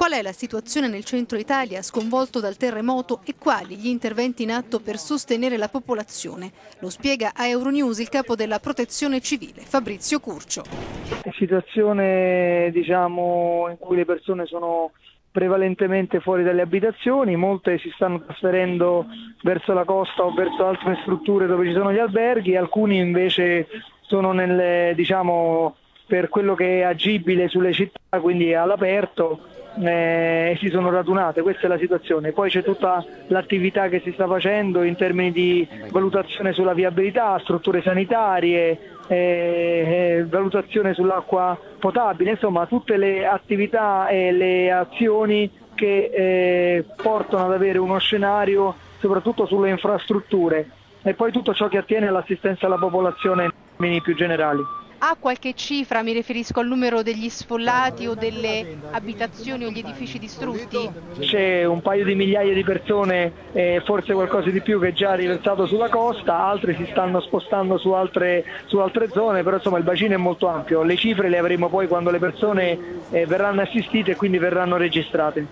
Qual è la situazione nel centro Italia sconvolto dal terremoto e quali gli interventi in atto per sostenere la popolazione? Lo spiega a Euronews il capo della protezione civile, Fabrizio Curcio. Situazione diciamo, in cui le persone sono prevalentemente fuori dalle abitazioni, molte si stanno trasferendo verso la costa o verso altre strutture dove ci sono gli alberghi, alcuni invece sono nelle, diciamo, per quello che è agibile sulle città, quindi all'aperto eh, si sono radunate, questa è la situazione. Poi c'è tutta l'attività che si sta facendo in termini di valutazione sulla viabilità, strutture sanitarie, eh, eh, valutazione sull'acqua potabile, insomma tutte le attività e le azioni che eh, portano ad avere uno scenario soprattutto sulle infrastrutture e poi tutto ciò che attiene all'assistenza alla popolazione in termini più generali. Ha qualche cifra, mi riferisco al numero degli sfollati o delle abitazioni o gli edifici distrutti? C'è un paio di migliaia di persone, eh, forse qualcosa di più, che è già riversato sulla costa, altri si stanno spostando su altre, su altre zone, però insomma il bacino è molto ampio. Le cifre le avremo poi quando le persone eh, verranno assistite e quindi verranno registrate.